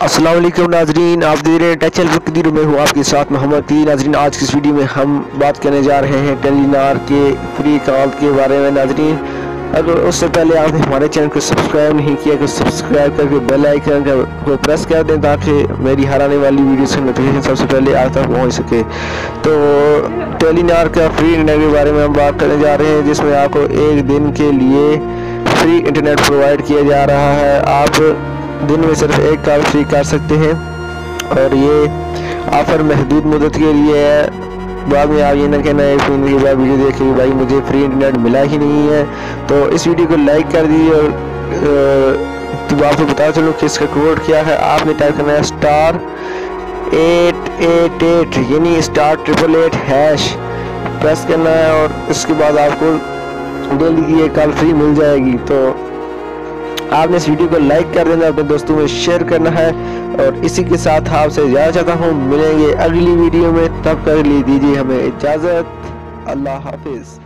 السلام علیکم ناظرین، آپ دیکھ رہے ہیں ٹیچل فقدیر میں ہوں آپ کے ساتھ محمد تی ناظرین، آج کی اس ویڈیو میں ہم بات کرنے جا رہے ہیں ٹیلی نار کے فری کال کے بارے میں۔ ناظرین، اگر اس سے پہلے آپ نے ہمارے چینل کو سبسکرائب نہیں کیا کہ سبسکرائب کر کے بیل آئیکن کو پریس کر دیں تاکہ میری ہر آنے والی ویڈیو سے نوٹیفیکیشن سب سے پہلے آپ تک پہنچ سکے۔ تو ٹیلی نار کا فری انٹرنیٹ کے بارے میں ہم بات کرنے جا رہے ہیں، جس میں آپ کو ایک دن کے لیے فری انٹرنیٹ پرووائڈ کیا جا رہا ہے۔ آپ دن میں صرف ایک کال فری کر سکتے ہیں۔ اور یہ آفر محدود مدت کے لیے ہے۔ بعد میں آپ یہ نہ کہنا ہے فون کے بعد ویڈیو دیکھ کہ بھائی مجھے فری انٹرنیٹ ملا ہی نہیں ہے۔ تو اس ویڈیو کو لائک کر دیجیے اور تو آپ کو بتا چلوں کہ اس کا کوڈ کیا ہے۔ آپ نے ٹائپ کرنا ہے اسٹار ایٹ ایٹ ایٹ یعنی star triple eight hash press کرنا ہے اور اس کے بعد آپ کو ڈیلی کی کال فری مل جائے گی۔ تو آپ نے اس ویڈیو کو لائک کر دینا، اپنے دوستوں میں شیئر کرنا ہے اور اسی کے ساتھ آپ سے جانا چاہتا ہوں۔ ملیں گے اگلی ویڈیو میں۔ تب کر لی دیجیے ہمیں اجازت۔ اللہ حافظ۔